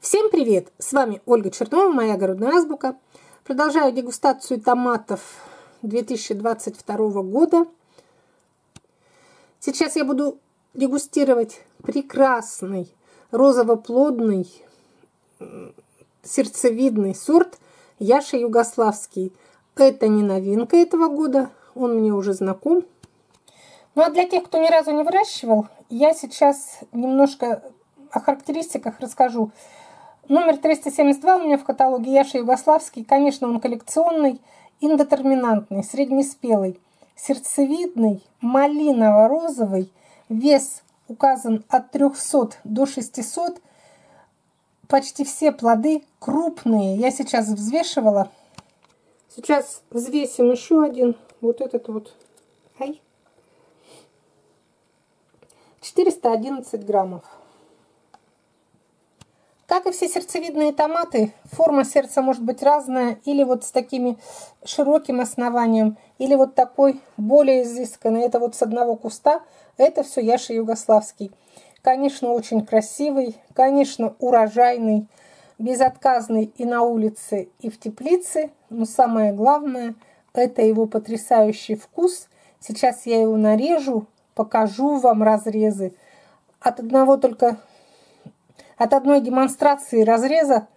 Всем привет! С вами Ольга Чернова, моя огородная азбука. Продолжаю дегустацию томатов 2022 года. Сейчас я буду дегустировать прекрасный розово-плодный сердцевидный сорт Яша Югославский. Это не новинка этого года, он мне уже знаком. Ну а для тех, кто ни разу не выращивал, я сейчас немножко о характеристиках расскажу. Номер 372 у меня в каталоге Яша Югославский. Конечно, он коллекционный, индетерминантный, среднеспелый, сердцевидный, малиново-розовый. Вес указан от 300 до 600. Почти все плоды крупные. Я сейчас взвешивала. Сейчас взвесим еще один. Вот этот вот. Ай. 411 граммов. Как и все сердцевидные томаты, форма сердца может быть разная, или вот с такими широким основанием, или вот такой более изысканный. Это вот с одного куста, это все Яша Югославский. Конечно, очень красивый, конечно, урожайный, безотказный и на улице, и в теплице. Но самое главное, это его потрясающий вкус. Сейчас я его нарежу, покажу вам разрезы. От одного только от одной демонстрации разреза,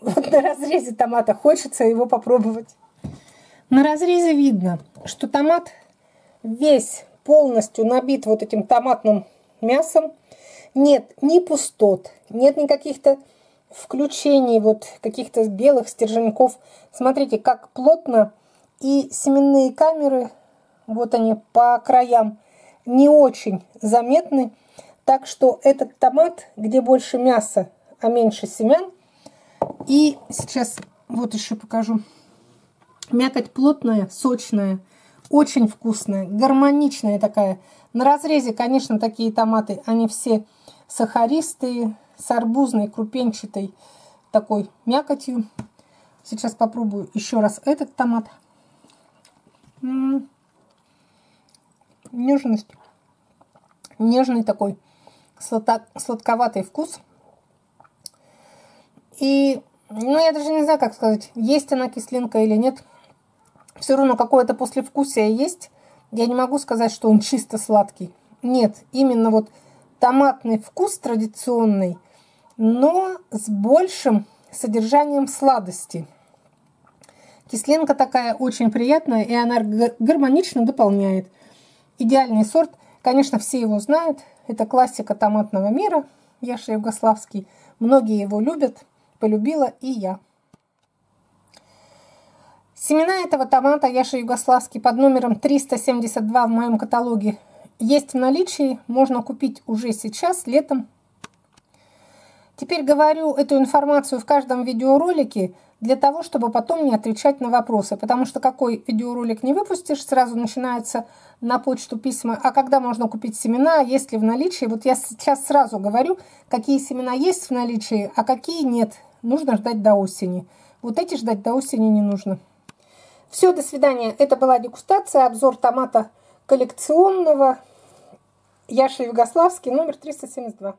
вот на разрезе томата хочется его попробовать. На разрезе видно, что томат весь полностью набит вот этим томатным мясом. Нет ни пустот, нет никаких-то включений, вот каких-то белых стерженьков. Смотрите, как плотно и семенные камеры, вот они по краям, не очень заметны. Так что этот томат, где больше мяса, а меньше семян. И сейчас вот еще покажу. Мякоть плотная, сочная, очень вкусная, гармоничная такая. На разрезе, конечно, такие томаты, они все сахаристые, с арбузной, крупенчатой такой мякотью. Сейчас попробую еще раз этот томат. М -м -м. Нежность. Нежный такой сладковатый вкус. И, ну, я даже не знаю, как сказать, есть она кислинка или нет. Все равно какое-то послевкусие есть. Я не могу сказать, что он чисто сладкий. Нет, именно вот томатный вкус традиционный, но с большим содержанием сладости. Кислинка такая очень приятная, и она гармонично дополняет. Идеальный сорт. Конечно, все его знают. Это классика томатного мира, Яша Югославский. Многие его любят, полюбила и я. Семена этого томата Яша Югославский под номером 372 в моем каталоге есть в наличии. Можно купить уже сейчас, летом. Теперь говорю эту информацию в каждом видеоролике для того, чтобы потом не отвечать на вопросы. Потому что какой видеоролик не выпустишь, сразу начинается на почту письма. А когда можно купить семена, есть ли в наличии? Вот я сейчас сразу говорю, какие семена есть в наличии, а какие нет. Нужно ждать до осени. Вот эти ждать до осени не нужно. Все, до свидания. Это была дегустация, обзор томата коллекционного. Яша Югославский, номер 372.